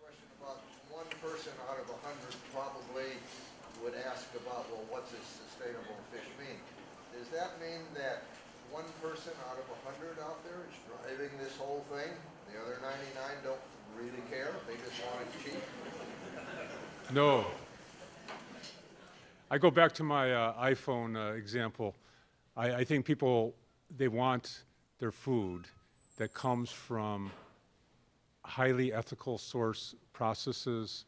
Question about one person out of a hundred probably would ask about, well, what does sustainable fish mean? Does that mean that one person out of a hundred out there is driving this whole thing? The other ninety-nine don't really care, they just want it cheap? No. I go back to my uh, iPhone uh, example. I, I think people, they want their food that comes from highly ethical source processes,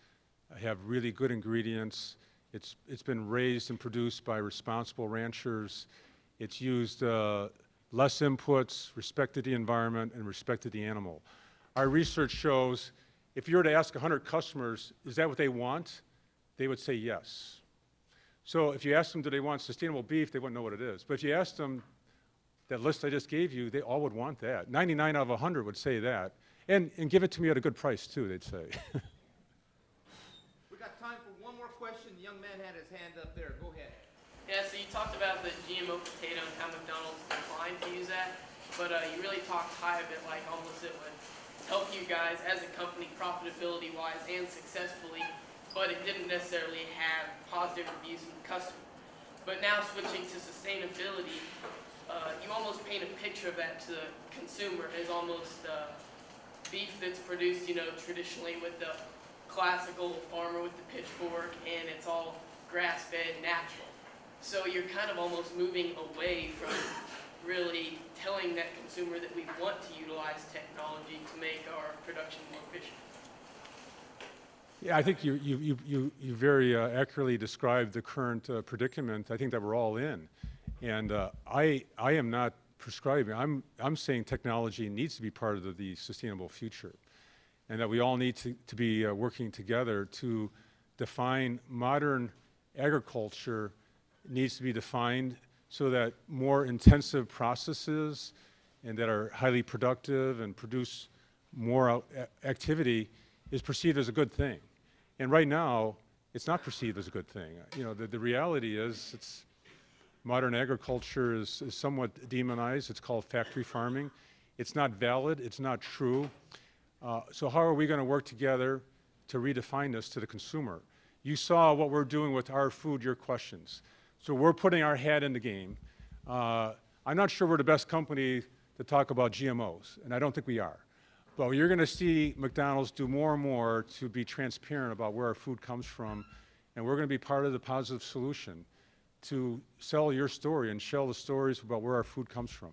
have really good ingredients. It's, it's been raised and produced by responsible ranchers. It's used uh, less inputs, respected the environment, and respected the animal. Our research shows if you were to ask 100 customers, is that what they want? They would say yes. So if you ask them, do they want sustainable beef, they wouldn't know what it is. But if you ask them, that list I just gave you, they all would want that. 99 out of 100 would say that. And, and give it to me at a good price, too, they'd say. We got time for one more question. The young man had his hand up there. Go ahead. Yeah, so you talked about the GMO potato and how McDonald's declined to use that, but uh, you really talked high a bit like almost it would help you guys as a company profitability-wise and successfully, but it didn't necessarily have positive reviews from the customer. But now switching to sustainability, uh, you almost paint a picture of that to the consumer as almost uh, beef that's produced, you know, traditionally with the classical farmer with the pitchfork, and it's all grass-fed, natural. So you're kind of almost moving away from really telling that consumer that we want to utilize technology to make our production more efficient. Yeah, I think you, you, you, you, you very uh, accurately described the current uh, predicament. I think that we're all in. And uh, I, I am not prescribing, I'm, I'm saying technology needs to be part of the, the sustainable future. And that we all need to, to be uh, working together to define modern agriculture needs to be defined so that more intensive processes and that are highly productive and produce more activity is perceived as a good thing. And right now, it's not perceived as a good thing. You know, the, the reality is it's modern agriculture is, is somewhat demonized. It's called factory farming. It's not valid. It's not true. Uh, so how are we going to work together to redefine this to the consumer? You saw what we're doing with our food, your questions. So we're putting our hat in the game. Uh, I'm not sure we're the best company to talk about GMOs, and I don't think we are. But you're going to see McDonald's do more and more to be transparent about where our food comes from, and we're going to be part of the positive solution to sell your story and share the stories about where our food comes from.